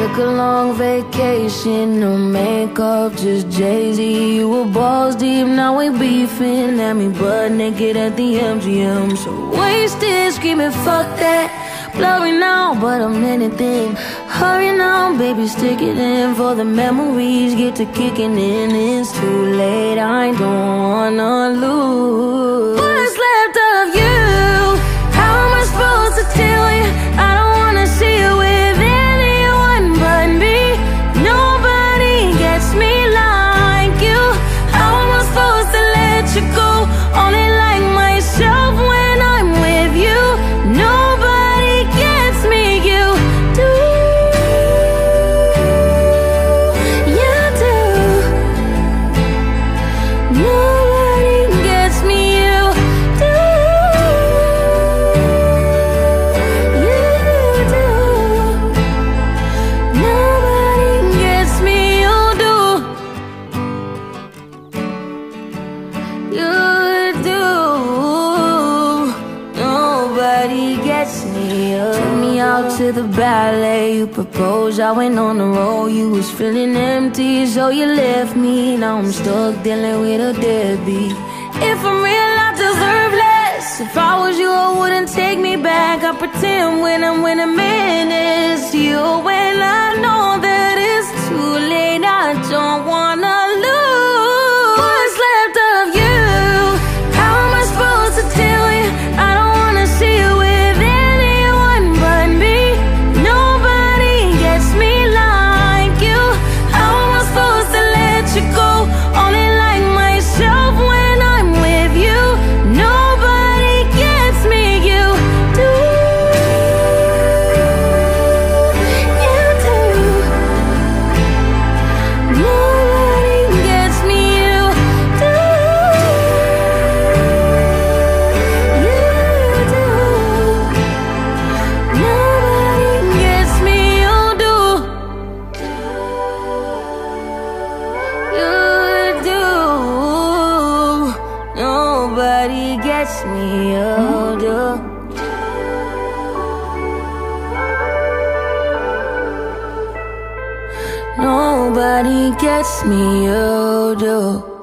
Took a long vacation, no makeup, just Jay-Z. You were balls deep, now we beefing. At me butt naked at the MGM So wasted, screaming fuck that. Blurry now, but I'm anything. Hurry now, baby, stick it in. For the memories get to kicking in. It's too late, I don't wanna lose Me. Took me out to the ballet. You proposed. I went on the road. You was feeling empty, so you left me. Now I'm stuck dealing with a deadbeat. If I'm real, I deserve less. If I was you, I wouldn't take me back. I pretend when I'm with a man it's you. When I know that it's too late, Nobody gets me, do. Nobody gets me, do.